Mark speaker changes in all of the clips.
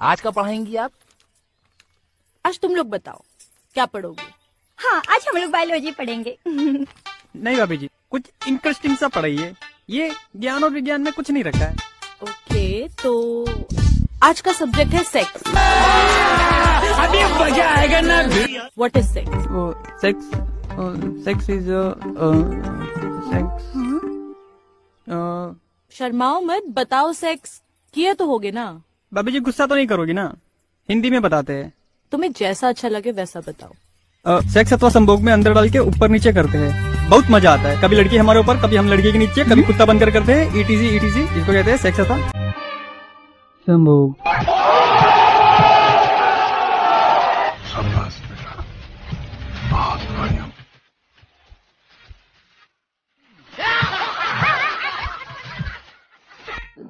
Speaker 1: आज का पढ़ाएँगी आप?
Speaker 2: आज तुम लोग बताओ क्या पढ़ोगे?
Speaker 3: हाँ आज हम लोग बायोलॉजी पढ़ेंगे।
Speaker 4: नहीं भाभी जी कुछ इंटरेस्टिंग सा पढ़ाइए। ये ज्ञान और विज्ञान में कुछ नहीं रखा है।
Speaker 2: ओके तो आज का सब्जेक्ट है सेक्स
Speaker 4: अभी मज़ा आएगा ना
Speaker 2: व्हाट इज़ सेक्स
Speaker 4: वो सेक्स सेक्स इज़ सेक्स
Speaker 2: शर्माओ मत बताओ सेक्स किए तो होगे ना।
Speaker 4: भाभी जी गुस्सा तो नहीं करोगी ना? हिंदी में बताते हैं।
Speaker 2: तुम्हें जैसा अच्छा लगे वैसा बताओ।
Speaker 4: सेक्स अथवा संभोग में अंदर डाल के ऊपर नीचे करते हैं। बहुत मज़ा आता है। कभी लड़की हमारे ऊपर कभी हम लड़की के नीचे कभी कुत्ता बनकर करते हैं। ईटीसी ईटीसी इसको कहते हैं सेक्स अथवा संभोग।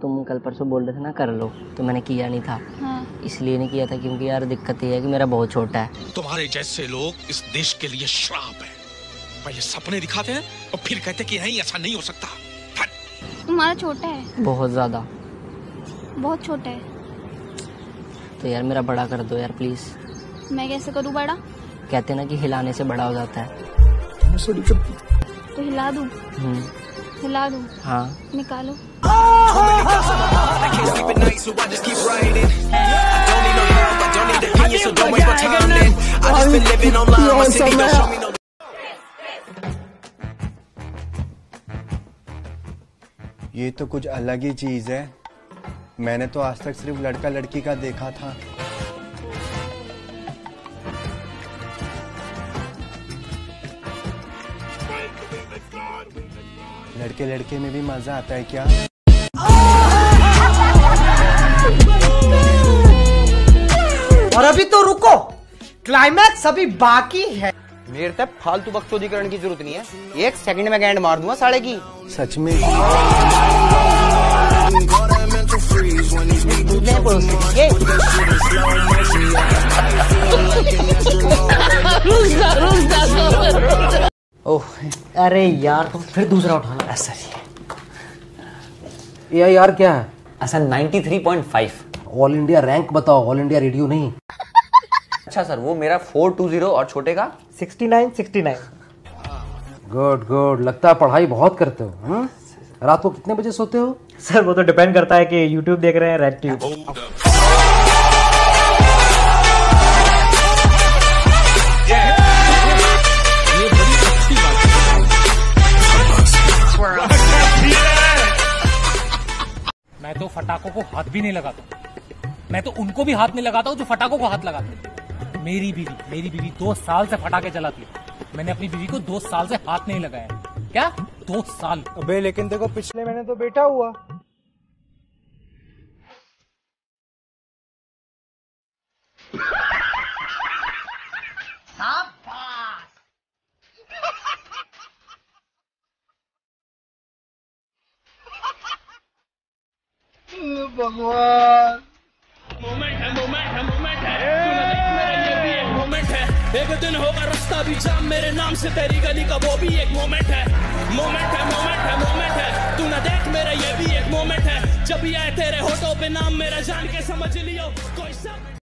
Speaker 5: तुम कल परसों बोल रहे थे ना कर लो। तो मैंने किया नहीं था। हाँ। इसलिए नहीं किया था क्योंकि यार दिक्कत ये है कि मेरा बहुत छोटा है।
Speaker 6: तुम्हारे जैसे लोग इस देश के लिए श्राप है। पहले सपने दिखाते हैं और फिर कहते हैं कि नहीं ऐसा नहीं हो सकता।
Speaker 3: तुम्हारा छोटा है।
Speaker 5: बहुत ज़्यादा।
Speaker 3: बहुत छोटा है।
Speaker 5: तो यार मेरा बड़ा कर दो यार प्लीज़
Speaker 3: मैं कैसे करूँ बड़ा?
Speaker 5: कहते ना कि हिलाने से बड़ा हो जाता है।
Speaker 3: तो हिला दूँ?
Speaker 5: हम्म,
Speaker 3: हिला दूँ?
Speaker 5: हाँ।
Speaker 3: निकालो।
Speaker 7: ये तो कुछ अलग ही चीज़ है। मैंने तो आज तक सिर्फ़ लड़का लड़की का देखा था। लड़के लड़के में भी मज़ा आता है क्या?
Speaker 8: क्लाइमैक्स अभी बाकी है।
Speaker 9: मेरे तक फालतू बकचोदीकरण की ज़रूरत नहीं है। एक सेकंड में गैंड मार दूँगा साले की।
Speaker 7: सच में।
Speaker 8: ओह अरे यार तुम फिर दूसरा उठाना। ऐसा ही ये यार क्या है?
Speaker 9: ऐसा 93.5
Speaker 8: ऑल इंडिया रैंक बताओ ऑल इंडिया रेडियो नहीं।
Speaker 9: अच्छा सर वो मेरा 420 और छोटे का?
Speaker 8: 69 69 गुड गुड लगता है पढ़ाई बहुत करते हो हम्म? रात को कितने बजे सोते हो?
Speaker 10: सर वो तो डिपेंड करता है कि यूट्यूब देख रहे हैं रेड ट्यूब
Speaker 1: मैं तो फटाकों को हाथ भी नहीं लगाता। मैं तो उनको भी हाथ नहीं लगाता हूँ जो फटाकों को हाथ लगाते हैं। मेरी बीवी मेरी बीवी दो साल से फटाके चलाती है। मैंने अपनी बीवी को दो साल से हाथ नहीं लगाया क्या? दो साल।
Speaker 8: अबे लेकिन देखो पिछले महीने तो बेटा हुआ।
Speaker 6: एक दिन होगा रास्ता भी जाम, मेरे नाम से तेरी गली का वो भी एक मोमेंट है। मोमेंट है मोमेंट है मोमेंट है। तू ना देख, मेरा ये भी एक मोमेंट है। जब भी आए तेरे होटो पे नाम, मेरा जान के समझ लियो। कोई सब